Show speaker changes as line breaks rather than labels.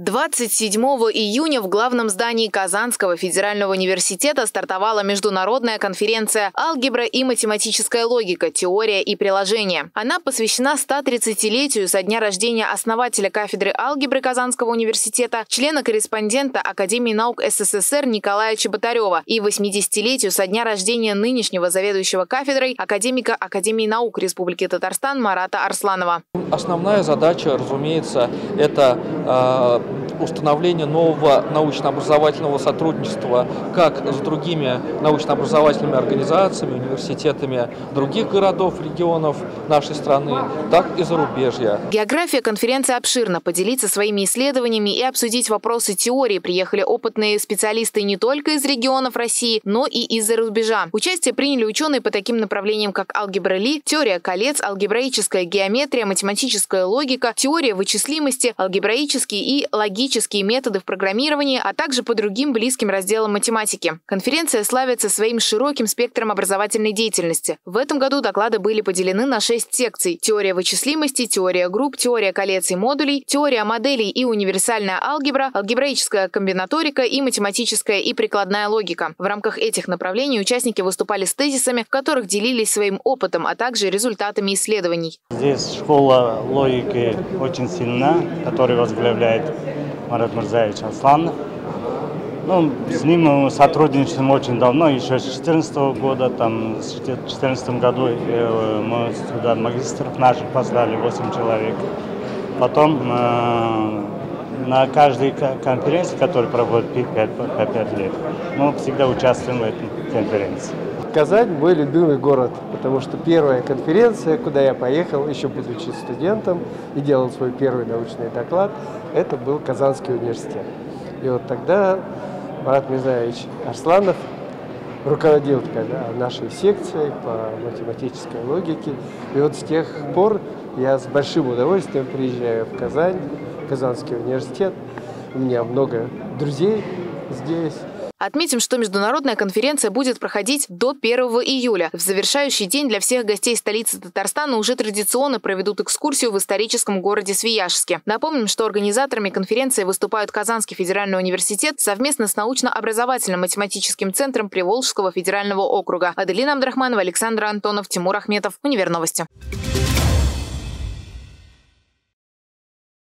27 июня в главном здании Казанского федерального университета стартовала международная конференция «Алгебра и математическая логика. Теория и приложение». Она посвящена 130-летию со дня рождения основателя кафедры алгебры Казанского университета, члена-корреспондента Академии наук СССР Николая Чеботарева и 80-летию со дня рождения нынешнего заведующего кафедрой академика Академии наук Республики Татарстан Марата Арсланова.
Основная задача, разумеется, это установление нового научно-образовательного сотрудничества как с другими научно-образовательными организациями, университетами других городов, регионов нашей страны, так и зарубежья.
География конференции обширна. Поделиться своими исследованиями и обсудить вопросы теории приехали опытные специалисты не только из регионов России, но и из-за рубежа. Участие приняли ученые по таким направлениям, как алгебра Ли, теория колец, алгебраическая геометрия, математическая логика, теория вычислимости, алгебраические и логические логические методы в программировании, а также по другим близким разделам математики. Конференция славится своим широким спектром образовательной деятельности. В этом году доклады были поделены на шесть секций. Теория вычислимости, теория групп, теория колец и модулей, теория моделей и универсальная алгебра, алгебраическая комбинаторика и математическая и прикладная логика. В рамках этих направлений участники выступали с тезисами, в которых делились своим опытом, а также результатами исследований.
Здесь школа логики очень сильна, которая возглавляет Марат Мурзаевич Асланов. Ну, с ним мы сотрудничаем очень давно, еще с 2014 года. Там, в 2014 году э, мы сюда магистров наших послали, 8 человек. Потом э, на каждой конференции, которая проводит 5, по 5 лет, мы всегда участвуем в этой конференции.
Казань мой любимый город, потому что первая конференция, куда я поехал, еще будучи студентом, и делал свой первый научный доклад, это был Казанский университет. И вот тогда Марат Мирзаевич Арсланов руководил тогда нашей секцией по математической логике. И вот с тех пор я с большим удовольствием приезжаю в Казань, в Казанский университет. У меня много друзей здесь.
Отметим, что международная конференция будет проходить до 1 июля. В завершающий день для всех гостей столицы Татарстана уже традиционно проведут экскурсию в историческом городе Свияжске. Напомним, что организаторами конференции выступают Казанский федеральный университет совместно с научно-образовательным математическим центром Приволжского федерального округа. Аделина Абдрахманова, Александр Антонов, Тимур Ахметов. Универновости. Новости.